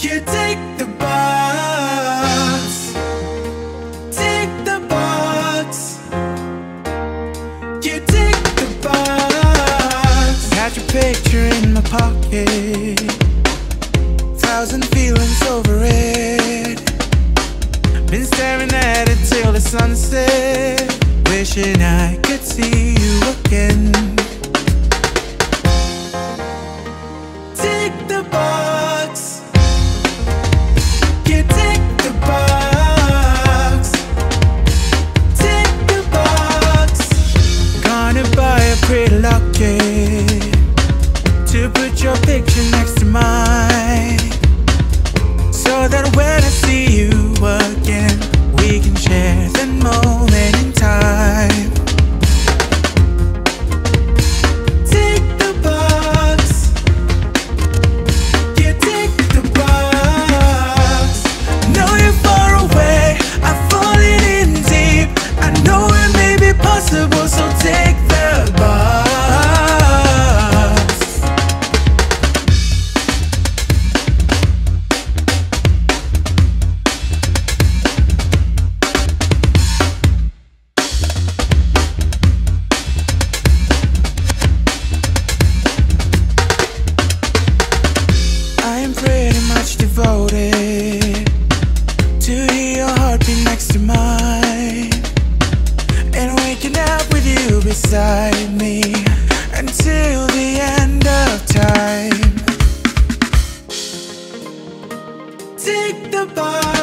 You take the bus. Take the bus. You take the bus. Got your picture in my pocket. Thousand feelings over it. Been staring at it till the sunset. Wishing I could see you again. than moment in time. Take the box. Yeah, take the box. Know you're far away. I've fallen in deep. I know it may be possible, so take take the bar.